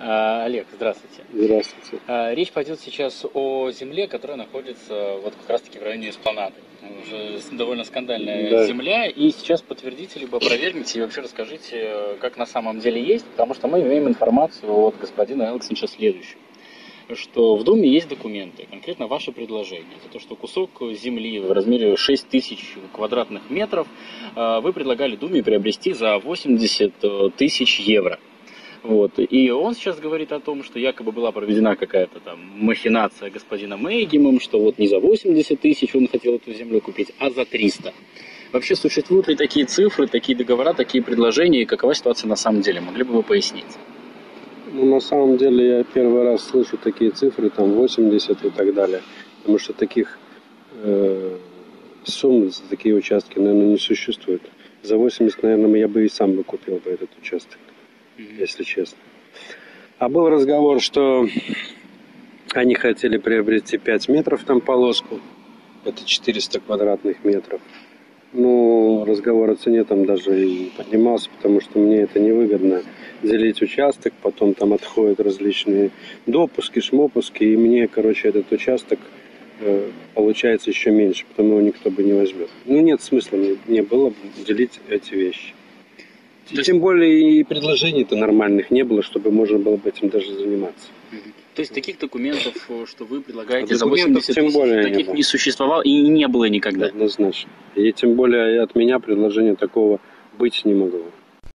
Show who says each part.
Speaker 1: А, Олег, здравствуйте.
Speaker 2: Здравствуйте.
Speaker 1: А, Речь пойдет сейчас о земле, которая находится вот как раз-таки в районе Эспланады. Уже довольно скандальная
Speaker 2: Да.
Speaker 1: земля. И сейчас подтвердите, либо опровергните, и вообще расскажите, как на самом деле есть, потому что мы имеем информацию от господина Элксенча следующую что в Думе есть документы, конкретно ваше предложение. Это то, что кусок земли в размере 6 тысяч квадратных метров э, вы предлагали Думе приобрести за 80 тысяч евро. Вот. И он сейчас говорит о том, что якобы была проведена какая-то там махинация господина Мейгемом, что вот не за 80 тысяч он хотел эту землю купить, а за 300. Вообще существуют ли такие цифры, такие договора, такие предложения, и какова ситуация на самом деле? Могли бы вы пояснить?
Speaker 2: Ну, на самом деле, я первый раз слышу такие цифры, там 80 и так далее. Потому что таких э, сумм за такие участки, наверное, не существует. За 80, наверное, я бы и сам бы купил бы этот участок, если честно. А был разговор, что они хотели приобрести 5 метров там полоску. Это 400 квадратных метров. Ну, разговор о цене там даже и не поднимался, потому что мне это невыгодно делить участок, потом там отходят различные допуски, шмопуски, и мне, короче, этот участок э, получается еще меньше, потому его никто бы не возьмет. Ну, нет смысла мне не было бы делить эти вещи.
Speaker 1: Есть-
Speaker 2: Тем более и предложений-то нормальных не было, чтобы можно было бы этим даже заниматься.
Speaker 1: То есть таких документов, э, что вы предлагаете
Speaker 2: А
Speaker 1: за
Speaker 2: документов
Speaker 1: 80
Speaker 2: тем
Speaker 1: тысяч,
Speaker 2: более не
Speaker 1: таких
Speaker 2: было.
Speaker 1: не существовало и не было никогда.
Speaker 2: Однозначно. И тем более от меня предложения такого быть не могло.